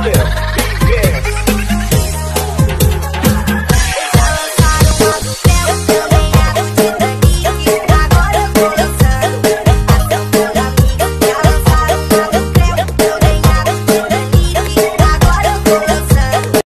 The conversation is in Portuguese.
Fudeu.